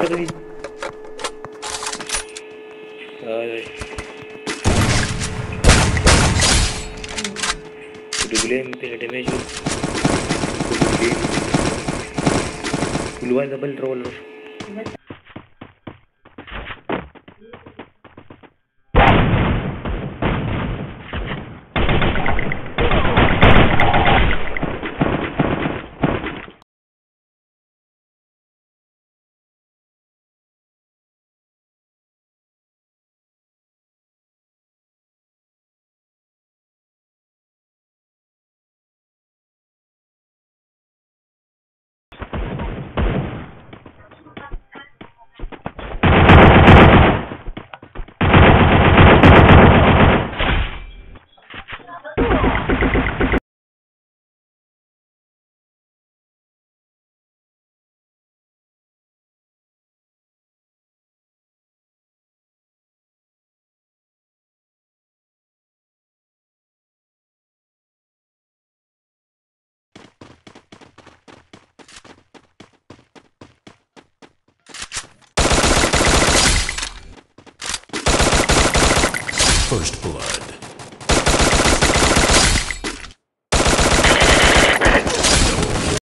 कर रही Dublin pinadamage Keluar double roller First Blood.